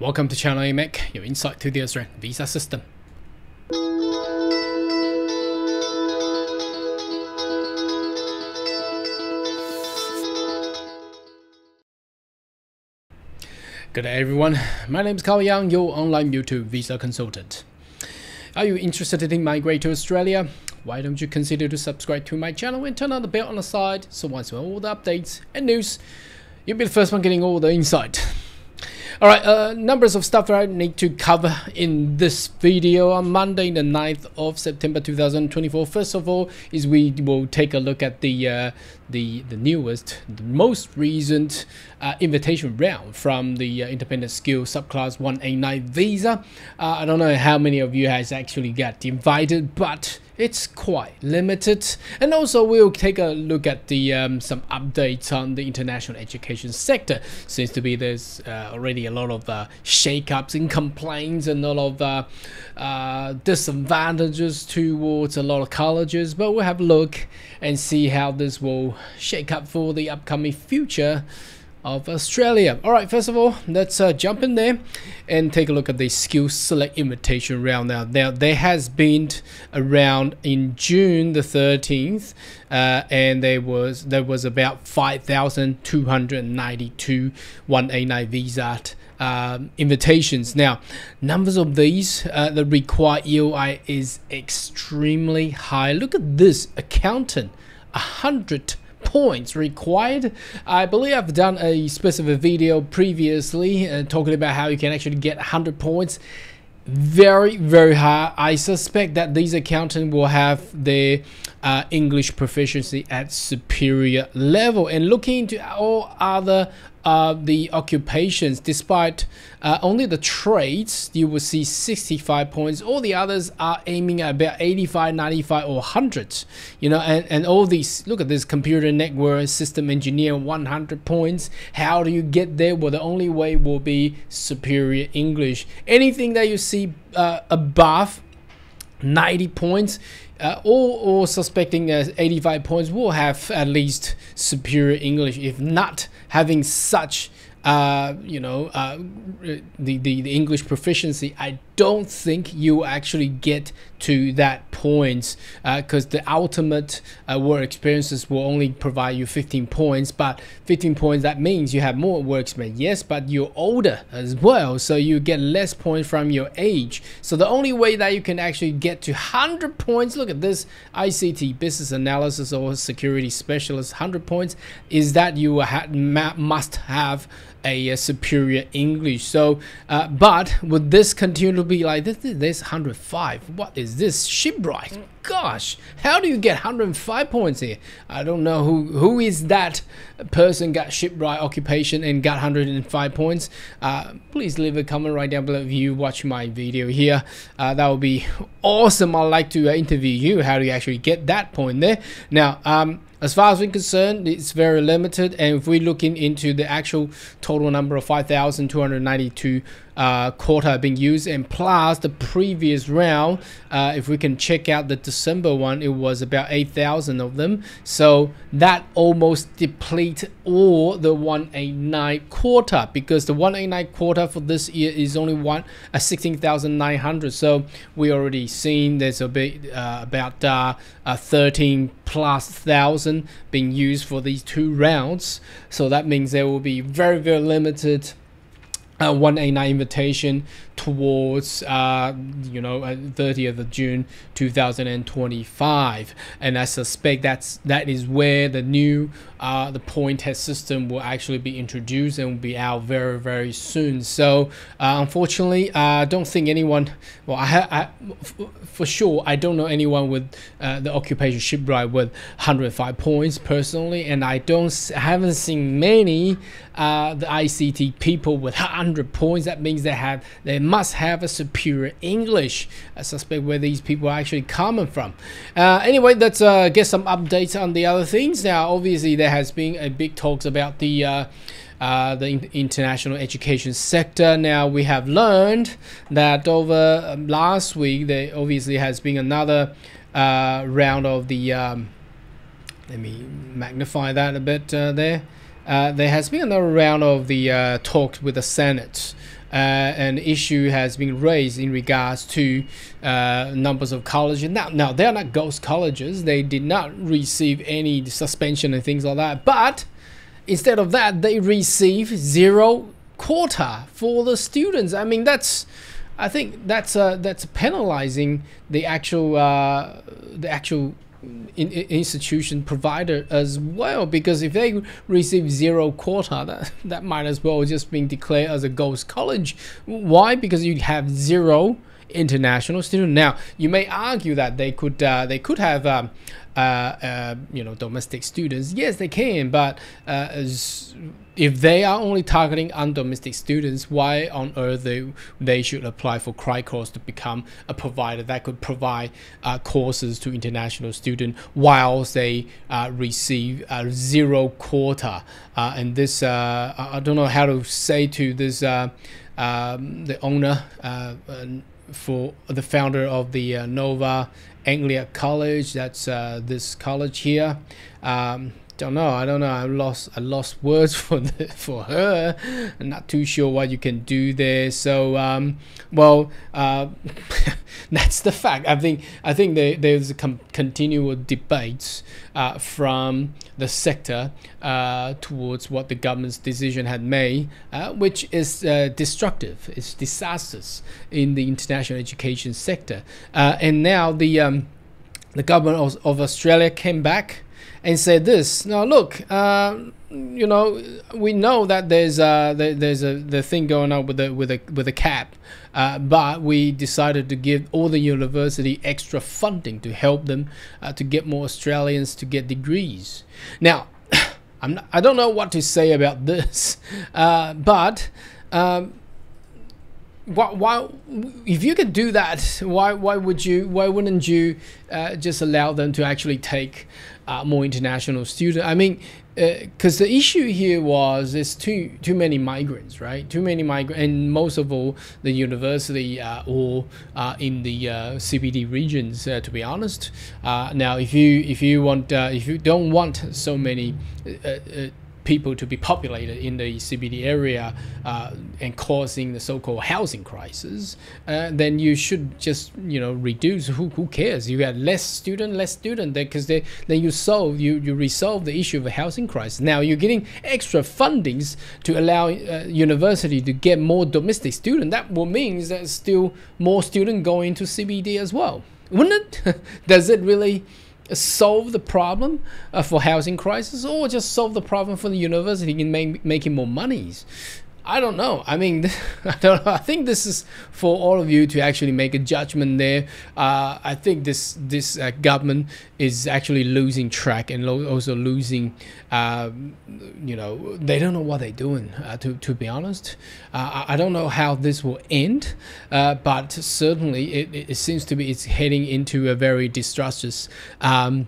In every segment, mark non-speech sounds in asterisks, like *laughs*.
Welcome to Channel AMEC, your insight to the Australian visa system. Good day everyone, my name is Carl Young, your online YouTube visa consultant. Are you interested in migrating to Australia? Why don't you consider to subscribe to my channel and turn on the bell on the side so once you have all the updates and news, you'll be the first one getting all the insight. All right, uh, numbers of stuff that I need to cover in this video on Monday, the 9th of September 2024. First of all, is we will take a look at the uh, the the newest, the most recent uh, invitation round from the uh, Independent Skill Subclass 189 visa. Uh, I don't know how many of you has actually got invited, but it's quite limited. And also we'll take a look at the um, some updates on the international education sector. Seems to be there's uh, already a lot of uh, shake-ups and complaints and a lot of uh, uh, disadvantages towards a lot of colleges. But we'll have a look and see how this will shake up for the upcoming future of Australia. All right, first of all, let's uh, jump in there and take a look at the skill select invitation round. Now, now there has been around in June the 13th, uh, and there was there was about 5,292 189 visa um, invitations. Now, numbers of these, uh, the required EOI is extremely high. Look at this accountant, a hundred points required. I believe I've done a specific video previously uh, talking about how you can actually get 100 points. Very, very high. I suspect that these accountants will have their uh, English proficiency at superior level. And looking into all other uh, the occupations, despite uh, only the trades, you will see 65 points. All the others are aiming at about 85, 95, or 100. You know, and, and all these, look at this computer network, system engineer, 100 points. How do you get there? Well, the only way will be superior English. Anything that you see uh, above 90 points, uh, all, all suspecting uh, 85 points will have at least superior English, if not having such uh, you know, uh, the, the, the English proficiency, I don't think you actually get to that point because uh, the ultimate uh, work experiences will only provide you 15 points. But 15 points, that means you have more work experience, yes, but you're older as well, so you get less points from your age. So the only way that you can actually get to 100 points, look at this ICT, business analysis or security specialist, 100 points, is that you ha must have a, a superior English. So, uh, but would this continue to be like this? This 105. What is this shipwright? Gosh, how do you get 105 points here? I don't know who who is that person got shipwright occupation and got 105 points. Uh, please leave a comment right down below if you watch my video here. Uh, that would be awesome. I'd like to interview you how do you actually get that point there. Now, um, as far as we're concerned, it's very limited. And if we're looking into the actual total number of 5,292 uh, quota being used and plus the previous round, uh, if we can check out the December one, it was about 8,000 of them. So that almost deplete all the 189 quota because the 189 quota for this year is only one uh, 16,900. So we already seen there's a bit uh, about uh, 13 plus thousand being used for these two rounds. So that means there will be very, very limited uh, 189 invitation towards uh, you know 30th uh, of June 2025 and I suspect that's that is where the new uh, the point test system will actually be introduced and will be out very very soon. So uh, unfortunately I don't think anyone well I, I for sure I don't know anyone with the occupation shipwright with 105 points personally. And I don't haven't seen many uh, the ICT people with *laughs* 100 points that means they have they must have a superior English. I suspect where these people are actually coming from. Uh, anyway, let's uh, get some updates on the other things. Now, obviously, there has been a big talks about the uh, uh, the international education sector. Now we have learned that over um, last week there obviously has been another uh, round of the. Um, let me magnify that a bit uh, there. Uh, there has been another round of the uh, talks with the Senate. Uh, an issue has been raised in regards to uh, numbers of colleges. Now, now they are not ghost colleges. They did not receive any suspension and things like that. But instead of that, they receive zero quota for the students. I mean, that's I think that's uh, that's penalizing the actual uh, the actual in, in institution provider as well because if they receive zero quota that, that might as well just being declared as a ghost college. Why? Because you have zero international student now you may argue that they could uh, they could have um, uh, uh, you know domestic students yes they can but uh, if they are only targeting undomestic students, why on earth they, they should apply for CRICOS to become a provider that could provide uh, courses to international students whilst they uh, receive uh, zero quota? And this, I don't know how to say to this, um, the owner for the founder of the Nova Anglia College, that's this college here. Um, don't know. I don't know. I lost I lost *laughs* words for the, for her. I'm not too sure what you can do there. So um, well, uh, *laughs* that's the fact. I think I think there, there's a continual debates uh, from the sector uh, towards what the government's decision had made, uh, which is uh, destructive. It's disastrous in the international education sector. Uh, and now the um, the government of, of Australia came back and said this. Now look, uh, you know, we know that there's uh, there's a the thing going on with the with a with a cap, uh, but we decided to give all the university extra funding to help them uh, to get more Australians to get degrees. Now, *coughs* I'm not, I don't know what to say about this, *laughs* uh, but. Um, why, why, if you could do that, why, why would you, why wouldn't you uh, just allow them to actually take uh, more international students? I mean, because uh, the issue here was there's too too many migrants, right? Too many migrants, and most of all, the university uh, or uh, in the uh, CBD regions. To be honest, now if you if you want if you don't want so many people to be populated in the CBD area uh, and causing the so-called housing crisis, uh, then you should just you know reduce. Who, who cares? You got less student, less student, because then you solve you you resolve the issue of a housing crisis. Now you're getting extra fundings to allow uh, university to get more domestic student. That will mean that still more student going to CBD as well. Wouldn't it? *laughs* Does it really? Solve the problem uh, for housing crisis or just solve the problem for the university in make, making more monies I don't know. I mean, *laughs* I don't know. I think this is for all of you to actually make a judgment there. Uh, I think this this uh, government is actually losing track and lo also losing. Uh, you know, they don't know what they're doing. Uh, to to be honest, uh, I don't know how this will end, uh, but certainly it, it seems to be it's heading into a very disastrous. Um,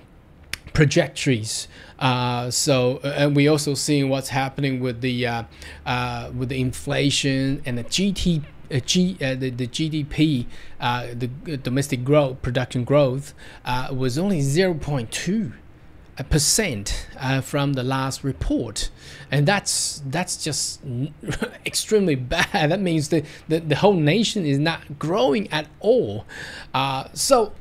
trajectories. Uh, so uh, and we also seeing what's happening with the uh, uh, with the inflation and the GT. G, uh, the, the GDP, the domestic growth, production growth, was only 0.2 percent uh, from the last report and that's that's just *laughs* extremely bad *laughs* that means the, the, the whole nation is not growing at all uh, so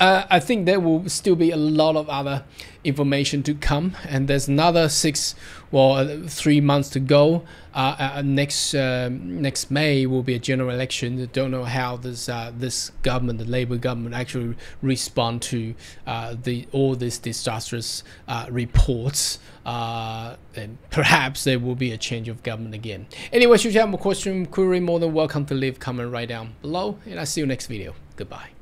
uh, I think there will still be a lot of other information to come, and there's another six, well, uh, three months to go. Uh, uh, next um, next May will be a general election. I don't know how this uh, this government, the Labour government, actually respond to uh, the all these disastrous reports. and perhaps there will be a change of government again. Anyway, should you have more question, query, more than welcome to leave comment right down below, and I'll see you next video. Goodbye.